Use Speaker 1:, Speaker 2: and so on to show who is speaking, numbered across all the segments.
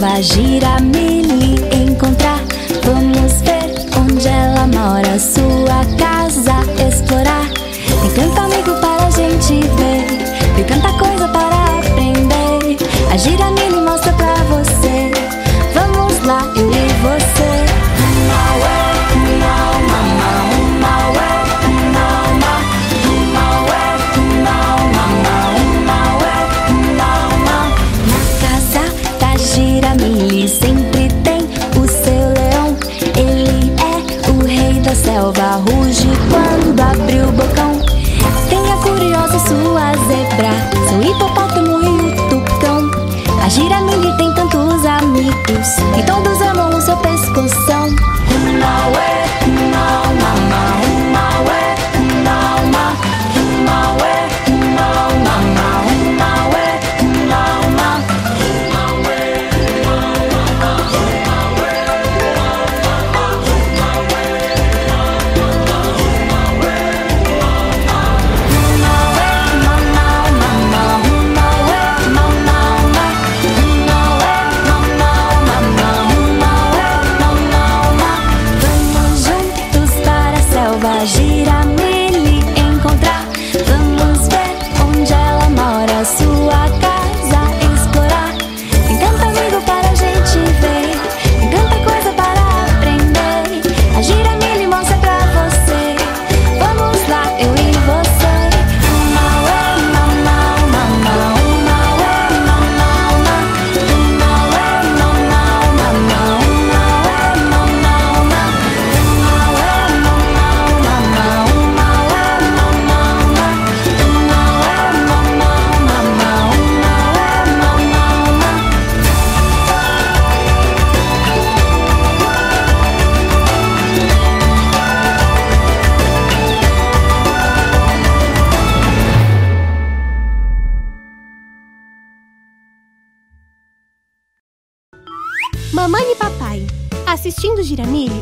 Speaker 1: vai girar, me encontrar. Vamos ver onde ela mora, sua casa explorar. Tem tanto amigo para a gente ver, tem tanta coisa para aprender. A gira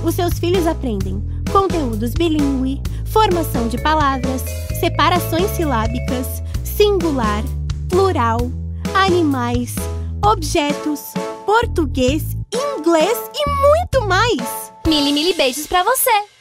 Speaker 2: os seus filhos aprendem conteúdos bilíngue, formação de palavras, separações silábicas, singular, plural, animais, objetos, português, inglês e muito mais.
Speaker 1: Mili, mili beijos para você!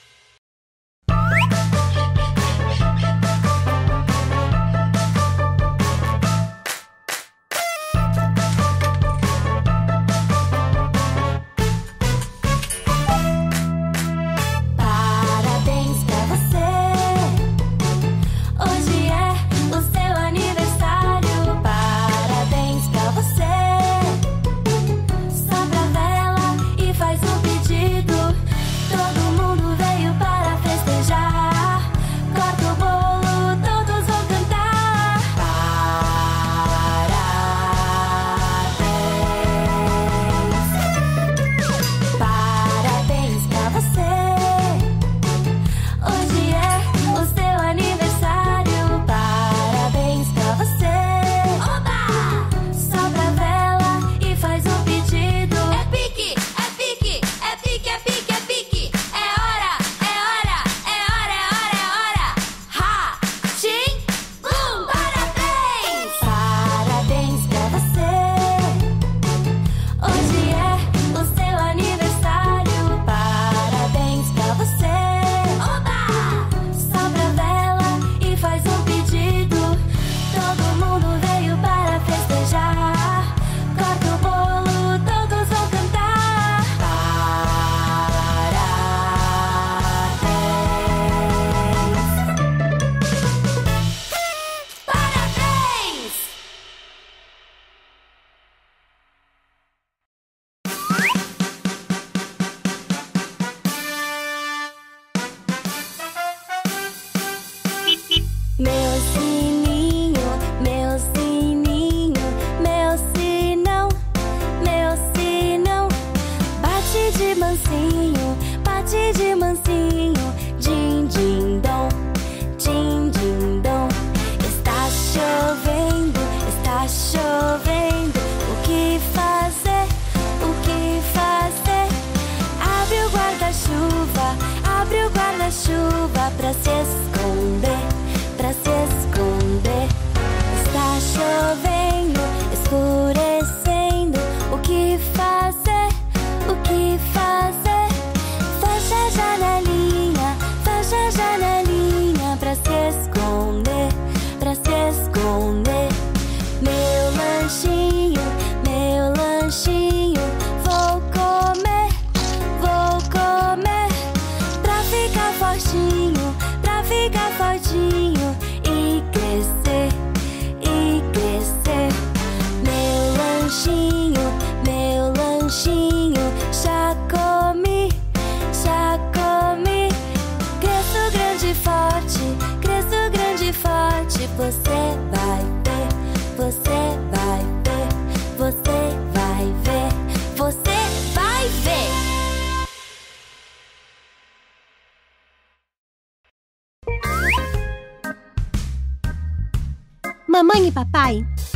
Speaker 3: bate de mansinho, din din dom, din din dom. Está chovendo, está chovendo. O que fazer? O que fazer? Abre o guarda-chuva, abre o guarda-chuva para se esconder.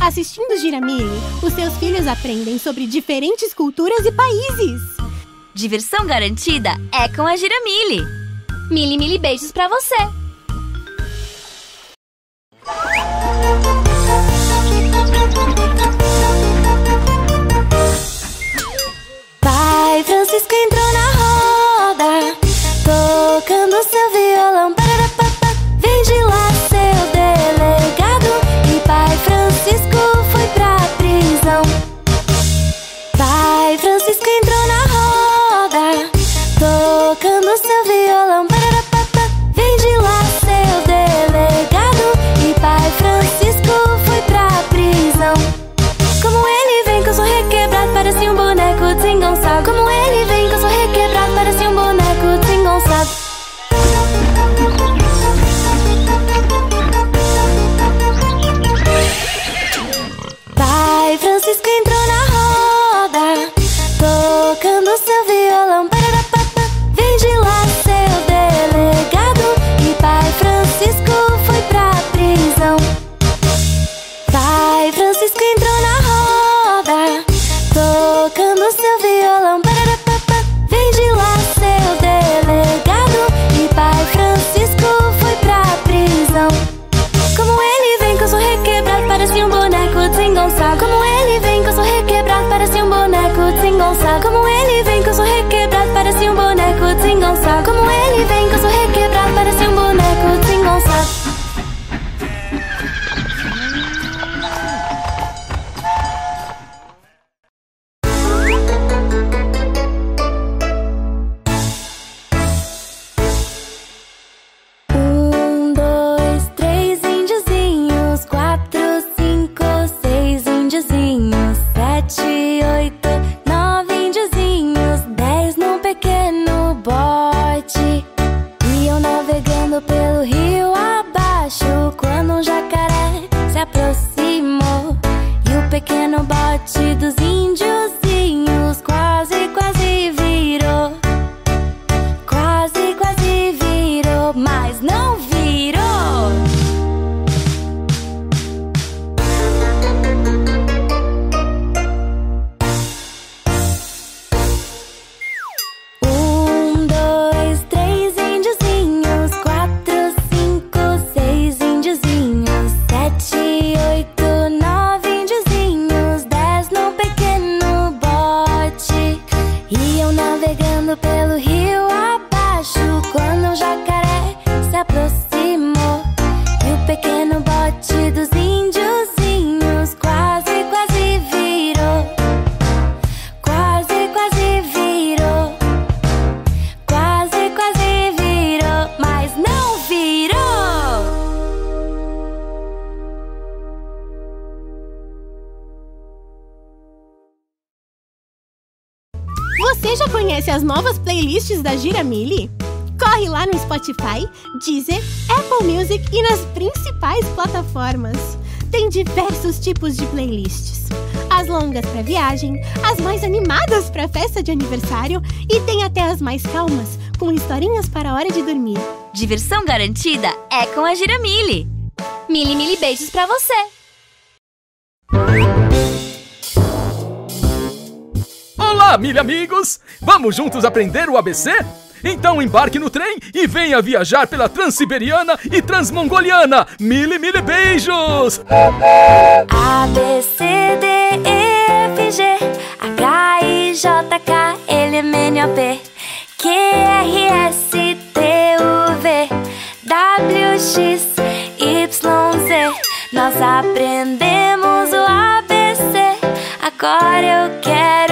Speaker 2: Assistindo Giramini, os seus filhos aprendem sobre diferentes culturas e países.
Speaker 1: Diversão garantida é com a Giramili. Mili, mili beijos pra você!
Speaker 2: Você já conhece as novas playlists da Giramili? Corre lá no Spotify, Deezer, Apple Music e nas principais plataformas. Tem diversos tipos de playlists. As longas para viagem, as mais animadas para festa de aniversário e tem até as mais calmas, com historinhas para a hora de dormir.
Speaker 4: Diversão garantida é com a Giramili. Mili, mili beijos para você!
Speaker 5: Mili amigos! Vamos juntos aprender o ABC? Então embarque no trem e venha viajar pela Transiberiana e Transmongoliana. Mili, mili beijos!
Speaker 1: A, B, C, D, E, F, G H, I, J, K, L, M, N, O, P Q, R, S, T, U, V W, X, Y, Z Nós aprendemos o ABC Agora eu quero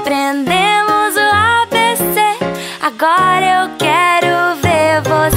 Speaker 1: aprendemos o ABC Agora eu quero ver você.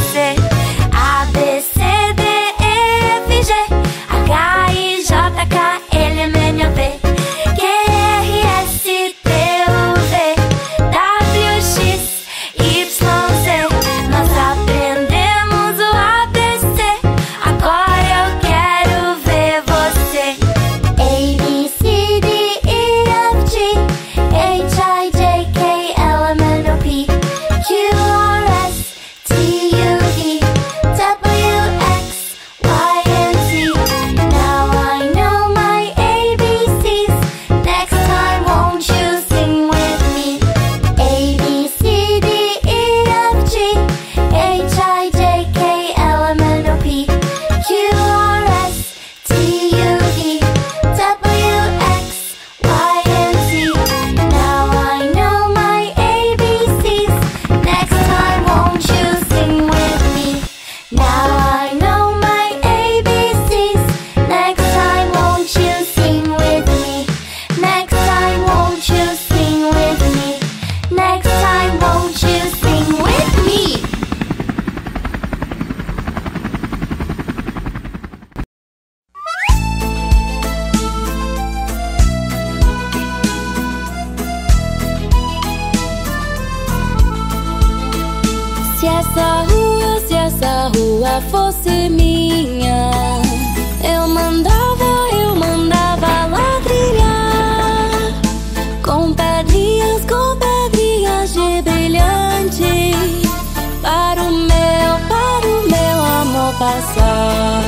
Speaker 6: Passar.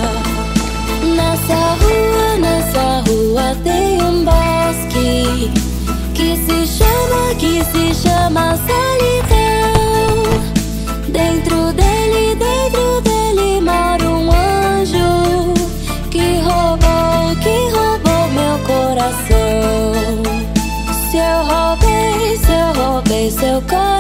Speaker 6: Nessa rua, nessa rua tem um bosque que se chama, que se chama solidão. Dentro dele, dentro dele mora um anjo que roubou, que roubou meu coração. Se eu roubei, se eu roubei seu coração,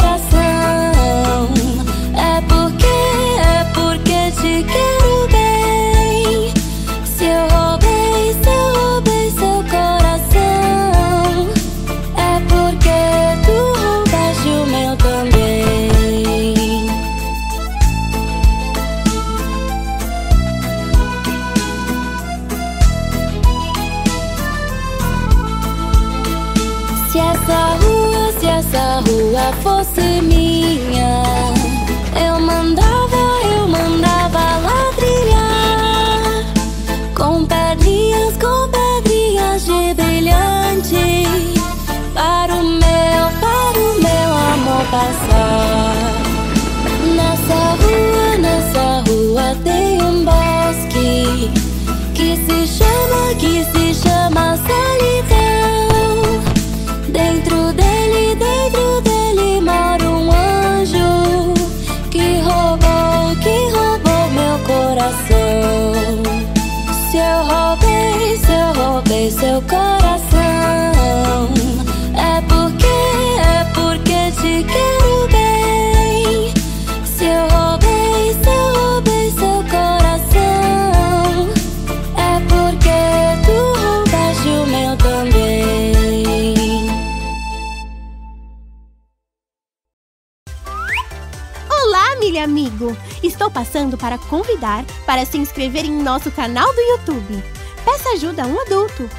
Speaker 2: Milha amigo! Estou passando para convidar para se inscrever em nosso canal do YouTube. Peça ajuda a um adulto.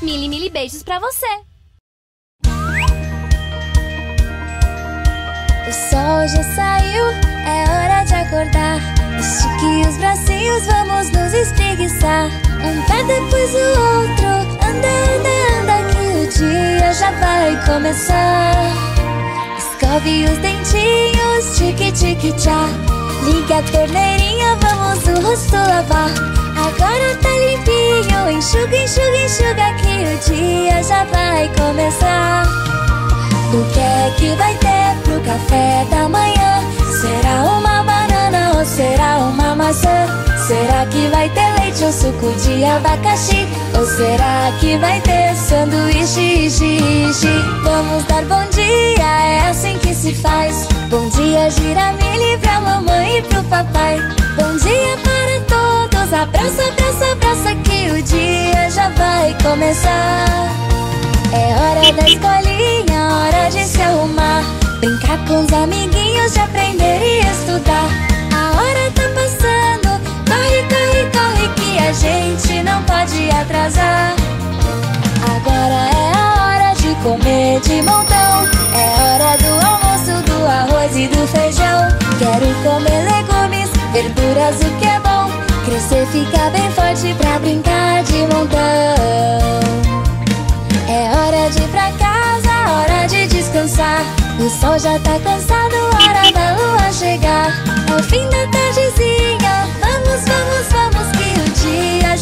Speaker 4: Mili, mili beijos pra você.
Speaker 1: O sol já saiu, é hora de acordar. Estique os bracinhos, vamos nos espreguiçar. Um pé depois o outro, anda, anda, anda, que o dia já vai começar. Escove os dentinhos, tique, tique, tchá. Liga a torneirinha, vamos o rosto lavar. Agora tá limpinho, enxuga, enxuga, enxuga, que o dia já vai começar. O que é que vai ter pro café da manhã? Será uma banana ou será uma maçã? Será que vai ter leite ou suco de abacaxi? Ou será que vai ter sanduíche, ishi, ishi? Vamos dar bom dia, é assim que se faz. Bom dia, giramilho pra mamãe e pro papai. Bom dia para todos, abraça, abraça, abraça que o dia já vai começar. É hora da escolinha, hora de se arrumar Brincar com os amiguinhos, de aprender e estudar a gente não pode atrasar. Agora é a hora de comer de montão. É hora do almoço, do arroz e do feijão. Quero comer legumes, verduras, o que é bom. Crescer, ficar bem forte pra brincar de montão. É hora de ir pra casa, hora de descansar. O sol já tá cansado, hora da lua chegar. É o fim da tardezinha,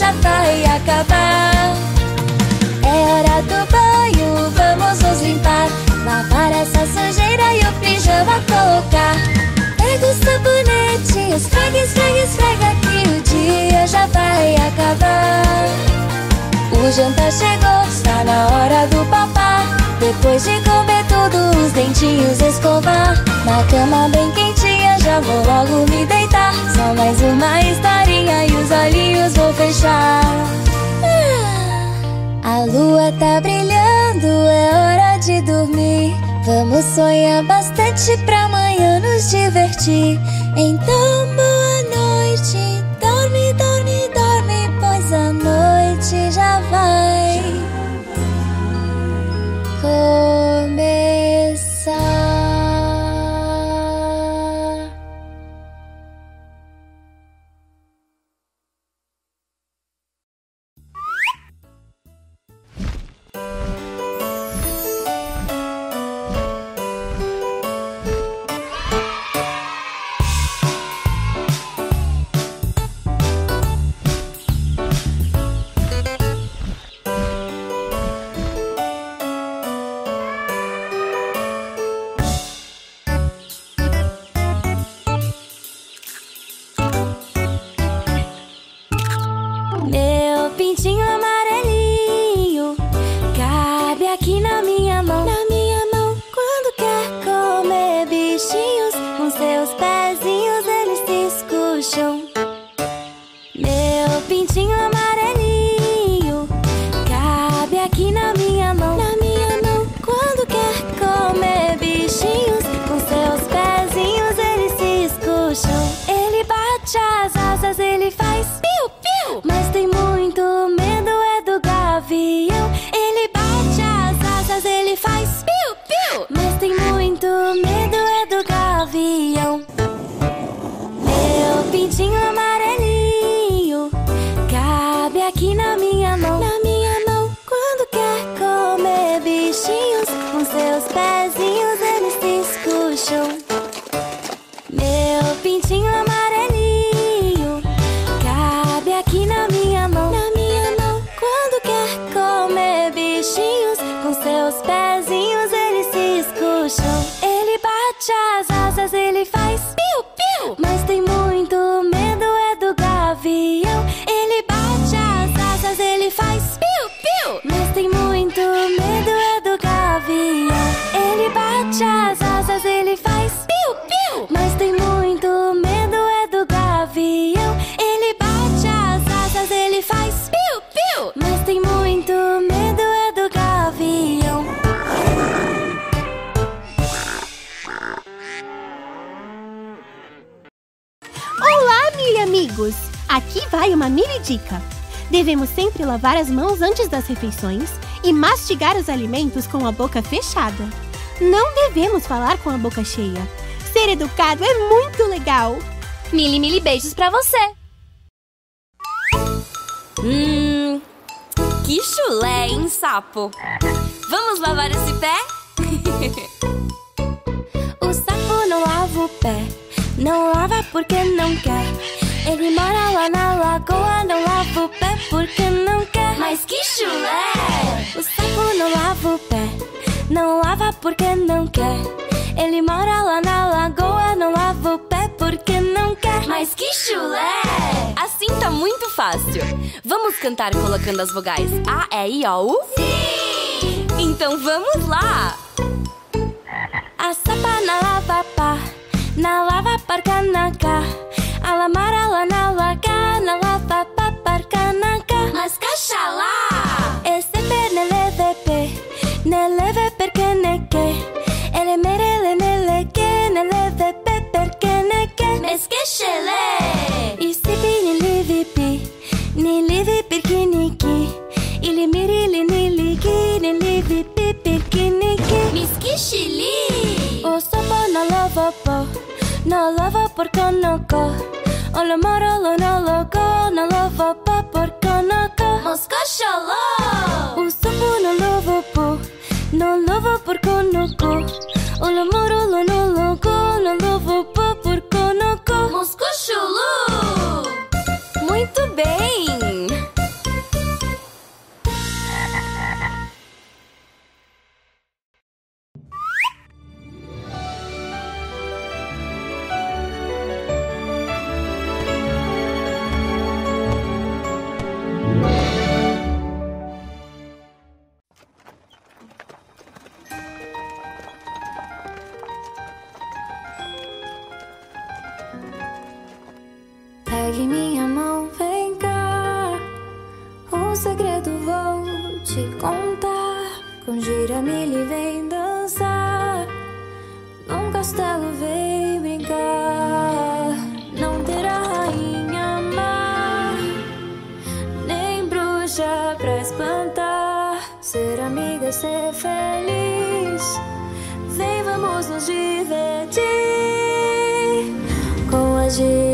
Speaker 1: já vai acabar. É hora do banho, vamos nos limpar. Lavar essa sujeira e o pijama colocar. Pega o sabonete, esfrega, esfrega, esfrega, que o dia já vai acabar. O jantar chegou, está na hora do papá Depois de comer tudo, os dentinhos escovar Na cama bem quentinha, já vou logo me deitar. Só mais uma historinha e os olhinhos vou fechar. Ah, A lua tá brilhando, é hora de dormir. Vamos sonhar bastante pra amanhã nos divertir. Então boa noite, dorme, dorme, dorme Pois a noite já vai. Começar.
Speaker 2: Dica. Devemos sempre lavar as mãos antes das refeições e mastigar os alimentos com a boca fechada. Não devemos falar com a boca cheia. Ser educado é muito legal.
Speaker 7: Mili, mili beijos pra você.
Speaker 1: Hum, que chulé, hein, sapo? Vamos lavar esse pé? o sapo não lava o pé, não lava porque não quer. Ele mora lá na lagoa, não lava o pé porque não quer. Mas que chulé! O sapo não lava o pé, não lava porque não quer. Ele mora lá na lagoa, não lava o pé porque não quer. Mas que chulé! Assim tá muito fácil. Vamos cantar colocando as vogais A, E, I, O, U? Sim! Então vamos lá! A sapa na lava pá, na lava parca na cá. A lamara lá na laga, na sopo na lava po, na lava porca no co. O lo lo no lo go, na no co. Mosca xaló! O sopo na lava po, na lava porca no co. O lo moro lo no go, na lava te contar. Com giramilho vem dançar. Num castelo vem brincar. Não terá rainha má, nem bruxa pra espantar. Ser amiga, ser feliz. Vem, vamos nos divertir com a Giramile,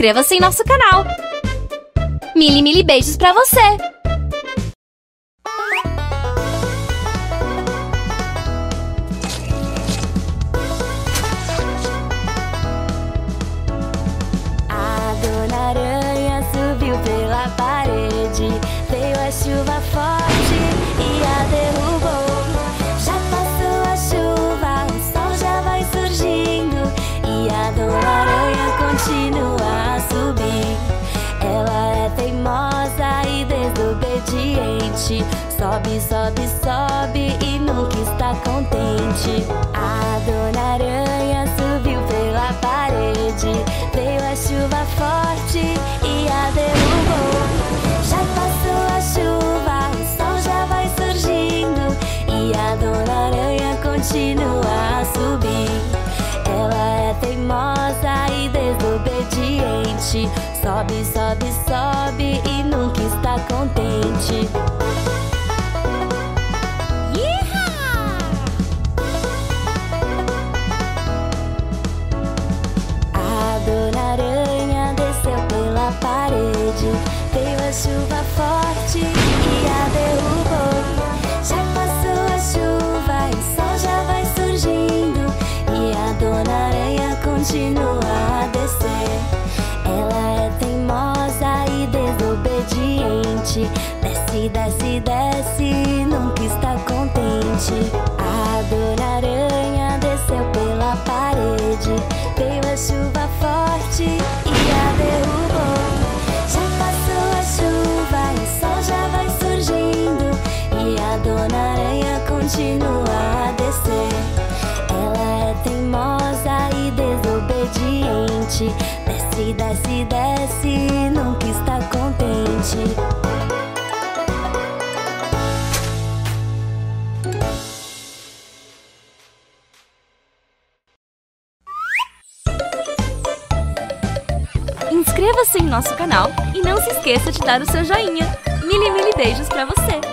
Speaker 8: inscreva-se em nosso canal. Mili, mili beijos pra você!
Speaker 1: A sobe, sobe, sobe e nunca está contente. A Dona Aranha subiu pela parede, veio a chuva forte e a derrubou. Já passou a chuva, o sol já vai surgindo e a Dona Aranha continua a subir. Ela é teimosa e desobediente, sobe, sobe, sobe e nunca está contente. A chuva forte e a derrubou. Já passou a chuva e o sol já vai surgindo e a Dona Aranha continua a descer. Ela é teimosa e desobediente, desce, desce, desce, nunca está contente. A Dona Aranha desceu pela parede, veio a chuva forte continua a descer. Ela é teimosa e desobediente, desce, desce, desce, nunca está contente.
Speaker 8: Inscreva-se em nosso canal e não se esqueça de dar o seu joinha. Mili, mili beijos pra você!